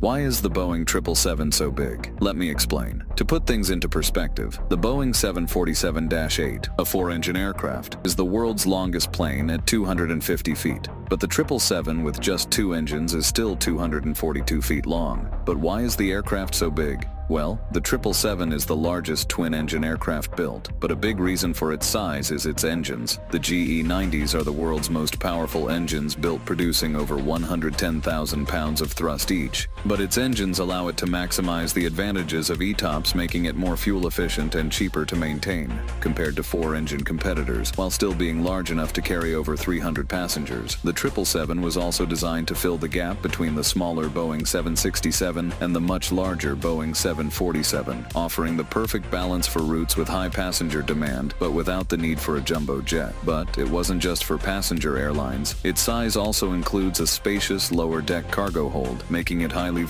Why is the Boeing 777 so big? Let me explain. To put things into perspective, the Boeing 747-8, a four-engine aircraft, is the world's longest plane at 250 feet. But the 777 with just two engines is still 242 feet long. But why is the aircraft so big? Well, the 777 is the largest twin-engine aircraft built, but a big reason for its size is its engines. The GE90s are the world's most powerful engines built producing over 110,000 pounds of thrust each. But its engines allow it to maximize the advantages of ETOPS making it more fuel efficient and cheaper to maintain, compared to four-engine competitors, while still being large enough to carry over 300 passengers. The 777 was also designed to fill the gap between the smaller Boeing 767 and the much larger Boeing 7 747, offering the perfect balance for routes with high passenger demand, but without the need for a jumbo jet. But it wasn't just for passenger airlines. Its size also includes a spacious lower deck cargo hold, making it highly